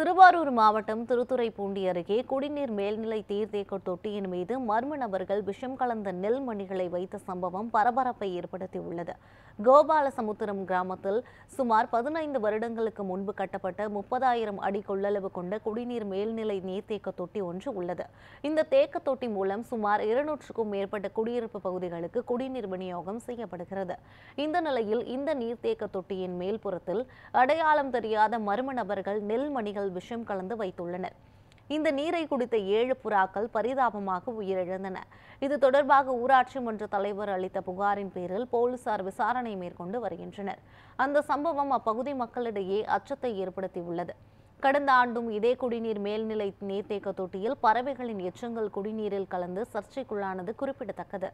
திருவாரூர் மாவட்டம் திருத்துறைப்பூண்டி அருகே குடிநீர் மேல்நிலை தீர்த்தேக்க தொட்டியின் மீது மர்ம நபர்கள் விஷம் கலந்த நெல் மணிகளை வைத்த சம்பவம் பரபரப்பை ஏற்படுத்தியுள்ளது. கோபாலசமுத்திரம் கிராமத்தில் சுமார் பதினைந்து வருடங்களுக்கு முன்பு கட்டப்பட்ட முப்பதாயிரம் அடி கொள்ளளவு கொண்ட குடிநீர் மேல்நிலை நீர்த்தேக்க தொட்டி ஒன்று உள்ளது. இந்த தேக்க தொட்டி மூலம் சுமார் இருநூற்றுக்கும் மேற்பட்ட குடியிருப்பு பகுதிகளுக்கு குடிநீர் விநியோகம் செய்யப்படுகிறது. இந்த நிலையில் இந்த நீர்த்தேக்க தொட்டியின் மேல்புறத்தில் அடையாளம் தெரியாத மர்ம நபர்கள் நெல் மணிகள் விஷம் கலந்து வைத்துள்ளனர். இந்த நீரை குடித்த ஏழு புறாக்கள் பரிதாபமாக உயிரிழந்தன. இது தொடர்பாக ஊராட்சி மன்ற தலைவர் அளித்த புகாரின் பேரில் போலீசார் விசாரணை மேற்கொண்டு வருகின்றனர். அந்த சம்பவம் அப்பகுதி மக்களிடையே அச்சத்தை ஏற்படுத்தியுள்ளது. கடந்த ஆண்டும் இதே குடிநீர் மேல்நிலை நீர்த்தேக்க தொட்டியில் பறவைகளின் எச்சங்கள் குடிநீரில் கலந்து சர்ச்சைக்குள்ளானது குறிப்பிடத்தக்கது.